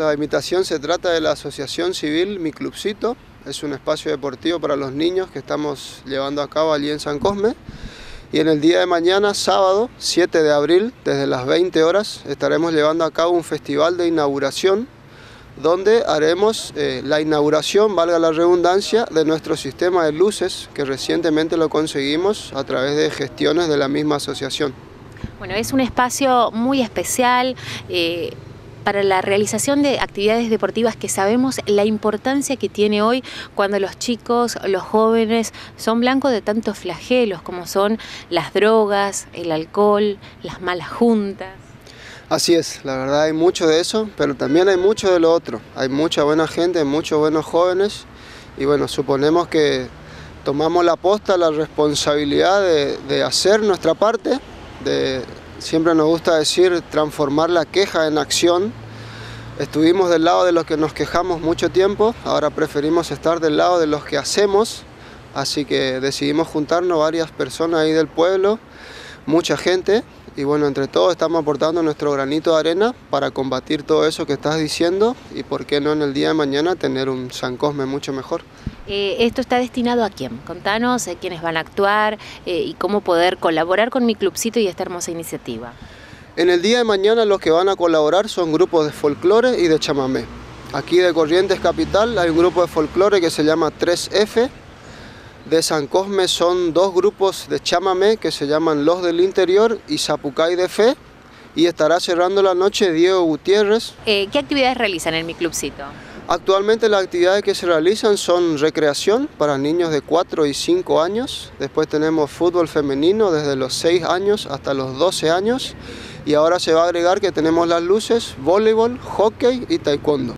La invitación se trata de la Asociación Civil Mi Clubcito, es un espacio deportivo para los niños que estamos llevando a cabo allí en San Cosme. Y en el día de mañana, sábado 7 de abril, desde las 20 horas, estaremos llevando a cabo un festival de inauguración donde haremos eh, la inauguración, valga la redundancia, de nuestro sistema de luces que recientemente lo conseguimos a través de gestiones de la misma asociación. Bueno, es un espacio muy especial. Eh, para la realización de actividades deportivas que sabemos la importancia que tiene hoy cuando los chicos, los jóvenes son blancos de tantos flagelos como son las drogas, el alcohol, las malas juntas. Así es, la verdad hay mucho de eso, pero también hay mucho de lo otro. Hay mucha buena gente, muchos buenos jóvenes y bueno, suponemos que tomamos la posta, la responsabilidad de, hacer nuestra parte, de, siempre nos gusta decir transformar la queja en acción. Estuvimos del lado de los que nos quejamos mucho tiempo, ahora preferimos estar del lado de los que hacemos, así que decidimos juntarnos varias personas ahí del pueblo, mucha gente, y bueno, entre todos estamos aportando nuestro granito de arena para combatir todo eso que estás diciendo y por qué no en el día de mañana tener un San Cosme mucho mejor. Eh, ¿Esto está destinado a quién? Contanos eh, quiénes van a actuar eh, y cómo poder colaborar con mi clubcito y esta hermosa iniciativa. En el día de mañana los que van a colaborar son grupos de folclore y de chamamé. Aquí de Corrientes Capital hay un grupo de folclore que se llama 3F, de San Cosme son dos grupos de chamamé que se llaman Los del Interior y Zapucay de Fe y estará cerrando la noche Diego Gutiérrez. ¿Qué actividades realizan en mi clubcito? Actualmente las actividades que se realizan son recreación para niños de 4 y 5 años, después tenemos fútbol femenino desde los 6 años hasta los 12 años y ahora se va a agregar que tenemos las luces, voleibol, hockey y taekwondo.